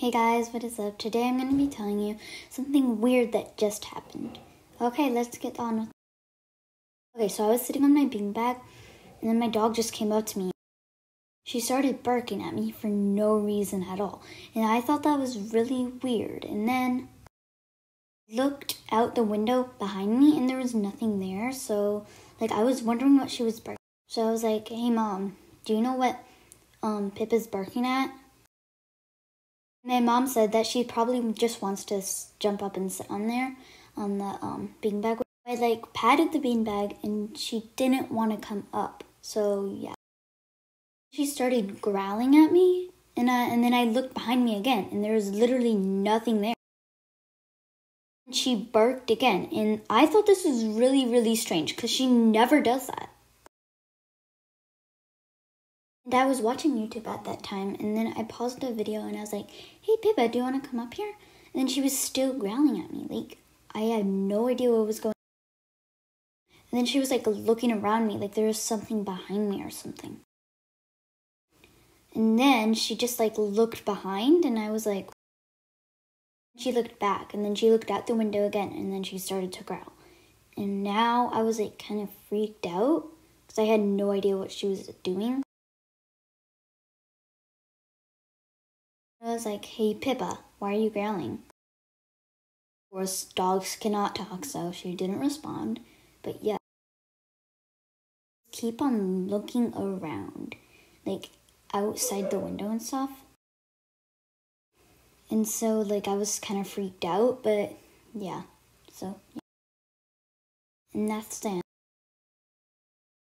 Hey guys, what is up? Today I'm going to be telling you something weird that just happened. Okay, let's get on with Okay, so I was sitting on my beanbag and then my dog just came up to me. She started barking at me for no reason at all, and I thought that was really weird. And then looked out the window behind me and there was nothing there, so like I was wondering what she was barking. So I was like, "Hey mom, do you know what um Pippa's barking at?" My mom said that she probably just wants to jump up and sit on there on the um, beanbag. I like patted the beanbag and she didn't want to come up. So yeah. She started growling at me and I, and then I looked behind me again and there was literally nothing there. She barked again and I thought this was really really strange cuz she never does that. And I was watching YouTube at that time, and then I paused the video and I was like, hey, Pippa, do you want to come up here? And then she was still growling at me. Like, I had no idea what was going on. And then she was like looking around me, like there was something behind me or something. And then she just like looked behind, and I was like, she looked back, and then she looked out the window again, and then she started to growl. And now I was like kind of freaked out because I had no idea what she was doing. Was like, hey, Pippa, why are you growling? Of course, dogs cannot talk, so she didn't respond. But yeah, keep on looking around, like outside the window and stuff. And so, like, I was kind of freaked out, but yeah, so yeah. And that's the end.